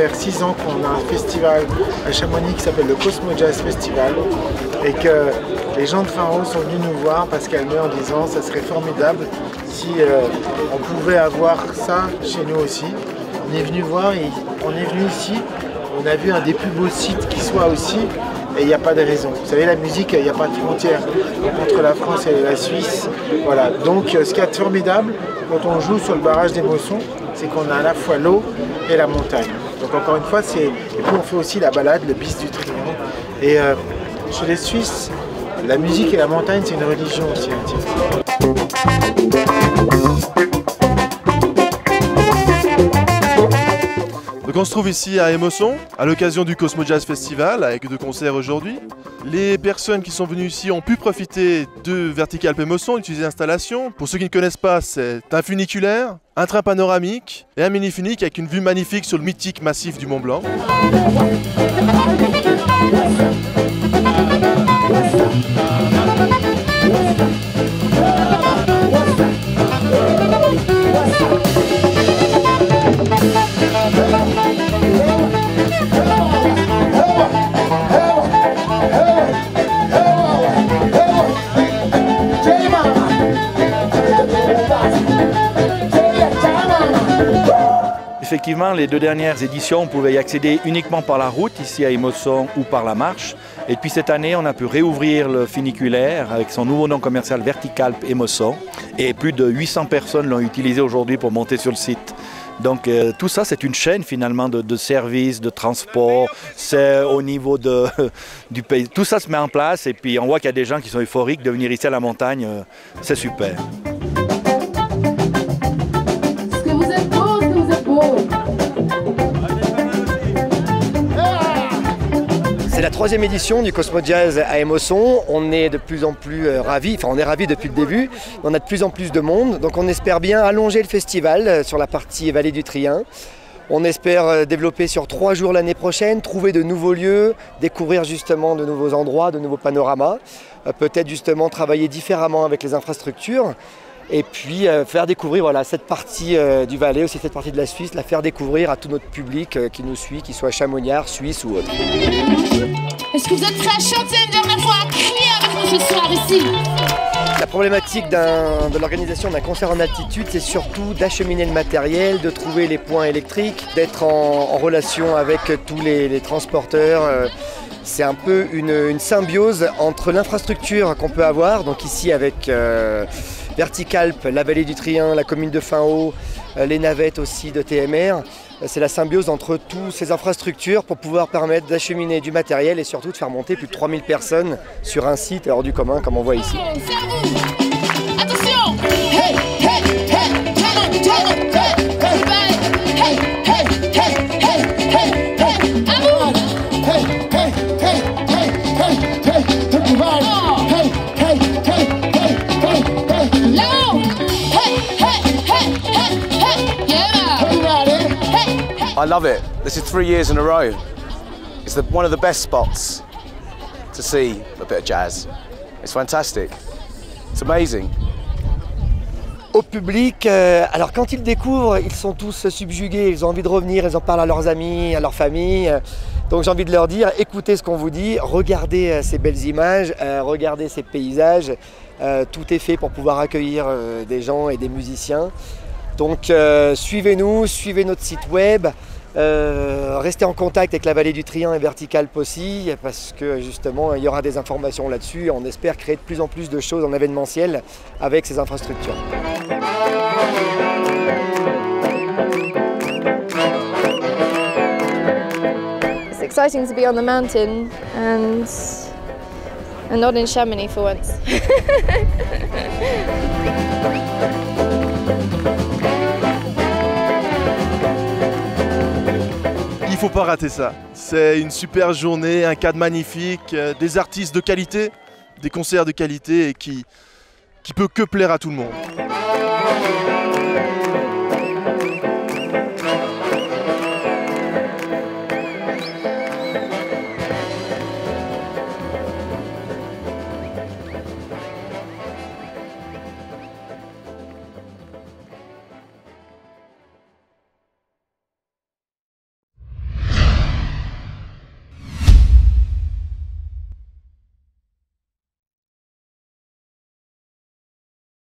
faire six ans qu'on a un festival à Chamonix qui s'appelle le Cosmo Jazz Festival et que les gens de Finro sont venus nous voir, Pascal May en disant ça serait formidable si euh, on pouvait avoir ça chez nous aussi. On est venu voir et on est venu ici, on a vu un des plus beaux sites qui soit aussi et il n'y a pas de raison. Vous savez, la musique, il n'y a pas de frontière entre la France et la Suisse. Voilà. Donc, euh, ce qui est formidable quand on joue sur le barrage des Mossons, c'est qu'on a à la fois l'eau et la montagne. Donc, encore une fois, c'est. Et puis, on fait aussi la balade, le bis du triomphe. Et euh, chez les Suisses, la musique et la montagne, c'est une religion aussi. Donc on se trouve ici à Emosson, à l'occasion du Cosmo Jazz Festival, avec deux concerts aujourd'hui. Les personnes qui sont venues ici ont pu profiter de Vertical Emosson, utiliser l'installation. Pour ceux qui ne connaissent pas, c'est un funiculaire, un train panoramique et un mini-funic avec une vue magnifique sur le mythique massif du Mont Blanc. Effectivement, les deux dernières éditions, on pouvait y accéder uniquement par la route, ici à Imosson, ou par la marche. Et puis cette année, on a pu réouvrir le funiculaire avec son nouveau nom commercial Verticalp Emosson. Et plus de 800 personnes l'ont utilisé aujourd'hui pour monter sur le site. Donc euh, tout ça, c'est une chaîne finalement de, services, de transport. C'est au niveau du pays. Tout ça se met en place et puis on voit qu'il y a des gens qui sont euphoriques de venir ici à la montagne. Euh, c'est super. Troisième édition du Cosmo Jazz à Emosson. On est de plus en plus euh, ravis, enfin on est ravis depuis le début. On a de plus en plus de monde, donc on espère bien allonger le festival euh, sur la partie vallée du Trien. On espère euh, développer sur trois jours l'année prochaine, trouver de nouveaux lieux, découvrir justement de nouveaux endroits, de nouveaux panoramas, peut-être justement travailler différemment avec les infrastructures et puis faire découvrir voilà, cette partie du Valais, aussi cette partie de la Suisse, la faire découvrir à tout notre public qui nous suit, qu'il soit chamonniard, suisse ou autre. Est-ce que vous êtes prêts à chanter une dernière fois, à crier avec nous ce soir ici? La problématique de l'organisation d'un concert en altitude, c'est surtout d'acheminer le matériel, de trouver les points électriques, d'être en, relation avec tous les, transporteurs. Euh, c'est un peu une, symbiose entre l'infrastructure qu'on peut avoir, donc ici avec euh, Verticalp, la vallée du Trien, la commune de Finhaut, euh, les navettes aussi de TMR, c'est la symbiose entre toutes ces infrastructures pour pouvoir permettre d'acheminer du matériel et surtout de faire monter plus de 3000 personnes sur un site hors du commun comme on voit ici. I love it. This is three years in a row. It's one of the best spots to see a bit of jazz. It's fantastic. It's amazing. Au public, euh, alors quand ils découvrent, ils sont tous subjugués, ils ont envie de revenir, ils en parlent à leurs amis, à leur famille. Donc j'ai envie de leur dire, écoutez ce qu'on vous dit, regardez euh, ces belles images, euh, regardez ces paysages. tout est fait pour pouvoir accueillir des gens et des musiciens. Donc suivez-nous, suivez notre site web, euh, restez en contact avec la vallée du Trien et Vertical aussi, parce que justement, il y aura des informations là-dessus. On espère créer de plus en plus de choses en événementiel avec ces infrastructures. And not in Chamonix for once. faut pas rater ça. C'est une super journée, un cadre magnifique, euh, des artistes de qualité, des concerts de qualité et qui, qui peut que plaire à tout le monde.